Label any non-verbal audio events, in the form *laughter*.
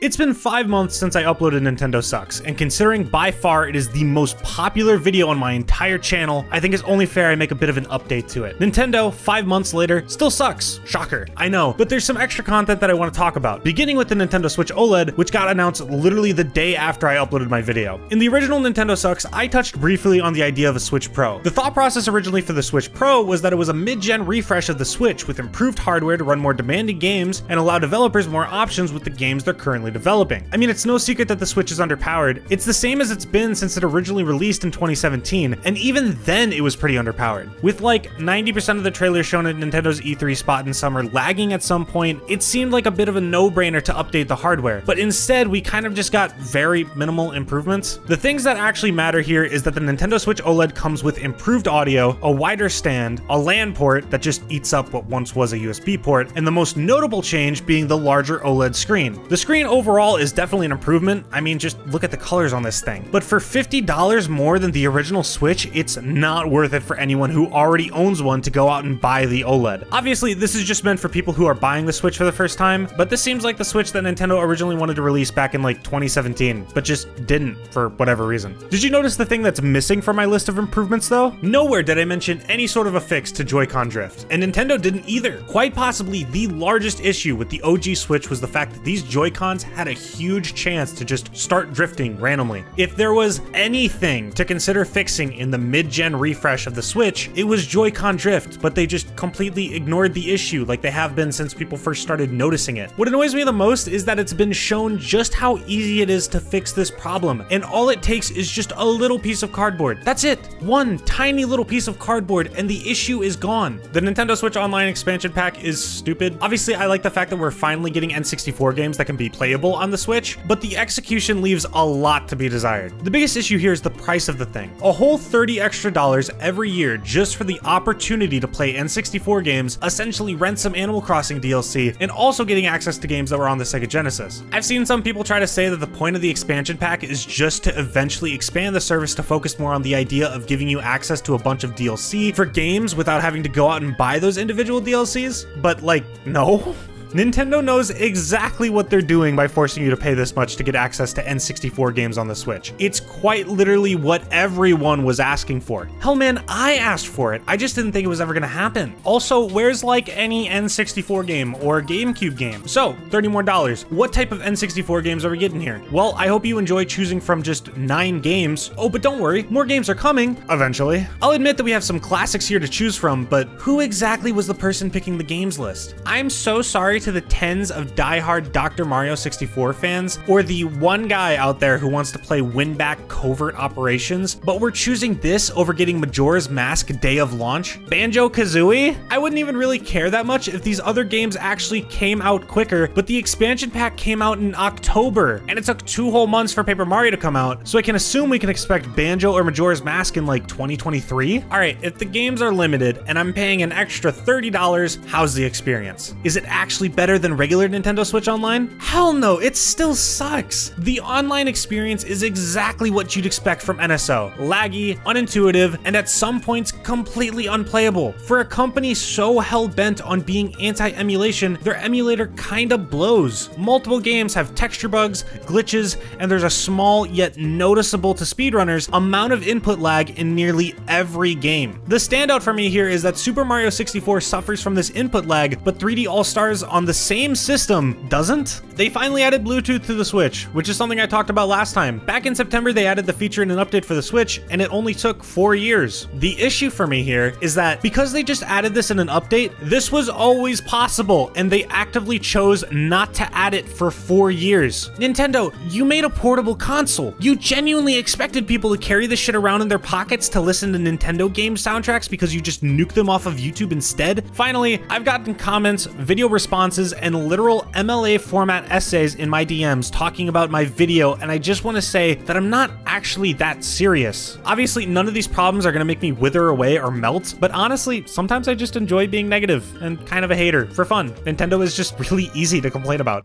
It's been five months since I uploaded Nintendo Sucks, and considering by far it is the most popular video on my entire channel, I think it's only fair I make a bit of an update to it. Nintendo, five months later, still sucks. Shocker, I know, but there's some extra content that I want to talk about, beginning with the Nintendo Switch OLED, which got announced literally the day after I uploaded my video. In the original Nintendo Sucks, I touched briefly on the idea of a Switch Pro. The thought process originally for the Switch Pro was that it was a mid-gen refresh of the Switch with improved hardware to run more demanding games and allow developers more options with the games they're currently developing. I mean, it's no secret that the Switch is underpowered. It's the same as it's been since it originally released in 2017, and even then it was pretty underpowered. With like 90% of the trailers shown at Nintendo's E3 spot in summer lagging at some point, it seemed like a bit of a no-brainer to update the hardware. But instead, we kind of just got very minimal improvements. The things that actually matter here is that the Nintendo Switch OLED comes with improved audio, a wider stand, a LAN port that just eats up what once was a USB port, and the most notable change being the larger OLED screen. The screen overall is definitely an improvement. I mean, just look at the colors on this thing. But for $50 more than the original Switch, it's not worth it for anyone who already owns one to go out and buy the OLED. Obviously, this is just meant for people who are buying the Switch for the first time, but this seems like the Switch that Nintendo originally wanted to release back in like 2017, but just didn't for whatever reason. Did you notice the thing that's missing from my list of improvements though? Nowhere did I mention any sort of a fix to Joy-Con drift, and Nintendo didn't either. Quite possibly the largest issue with the OG Switch was the fact that these Joy-Cons had a huge chance to just start drifting randomly. If there was anything to consider fixing in the mid-gen refresh of the Switch, it was Joy-Con drift, but they just completely ignored the issue like they have been since people first started noticing it. What annoys me the most is that it's been shown just how easy it is to fix this problem, and all it takes is just a little piece of cardboard. That's it. One tiny little piece of cardboard and the issue is gone. The Nintendo Switch Online expansion pack is stupid. Obviously, I like the fact that we're finally getting N64 games that can be playable on the Switch, but the execution leaves a lot to be desired. The biggest issue here is the price of the thing. A whole 30 extra dollars every year just for the opportunity to play N64 games, essentially rent some Animal Crossing DLC, and also getting access to games that were on the Sega Genesis. I've seen some people try to say that the point of the expansion pack is just to eventually expand the service to focus more on the idea of giving you access to a bunch of DLC for games without having to go out and buy those individual DLCs, but like, no. *laughs* Nintendo knows exactly what they're doing by forcing you to pay this much to get access to N64 games on the Switch. It's quite literally what everyone was asking for. Hell man, I asked for it. I just didn't think it was ever gonna happen. Also, where's like any N64 game or GameCube game? So, 30 more dollars. What type of N64 games are we getting here? Well, I hope you enjoy choosing from just nine games. Oh, but don't worry, more games are coming, eventually. I'll admit that we have some classics here to choose from, but who exactly was the person picking the games list? I'm so sorry to the tens of die-hard Dr. Mario 64 fans, or the one guy out there who wants to play WinBack: Covert Operations, but we're choosing this over getting Majora's Mask day of launch? Banjo-Kazooie? I wouldn't even really care that much if these other games actually came out quicker, but the expansion pack came out in October, and it took two whole months for Paper Mario to come out, so I can assume we can expect Banjo or Majora's Mask in like 2023? Alright, if the games are limited, and I'm paying an extra $30, how's the experience? Is it actually better than regular Nintendo Switch Online? Hell no, it still sucks. The online experience is exactly what you'd expect from NSO. Laggy, unintuitive, and at some points completely unplayable. For a company so hell-bent on being anti-emulation, their emulator kinda blows. Multiple games have texture bugs, glitches, and there's a small yet noticeable to speedrunners amount of input lag in nearly every game. The standout for me here is that Super Mario 64 suffers from this input lag, but 3D All-Stars on the same system doesn't. They finally added Bluetooth to the Switch, which is something I talked about last time. Back in September, they added the feature in an update for the Switch, and it only took four years. The issue for me here is that because they just added this in an update, this was always possible, and they actively chose not to add it for four years. Nintendo, you made a portable console. You genuinely expected people to carry this shit around in their pockets to listen to Nintendo game soundtracks because you just nuke them off of YouTube instead? Finally, I've gotten comments, video responses, and literal MLA format essays in my DMs talking about my video, and I just want to say that I'm not actually that serious. Obviously, none of these problems are going to make me wither away or melt, but honestly, sometimes I just enjoy being negative and kind of a hater for fun. Nintendo is just *laughs* really easy to complain about.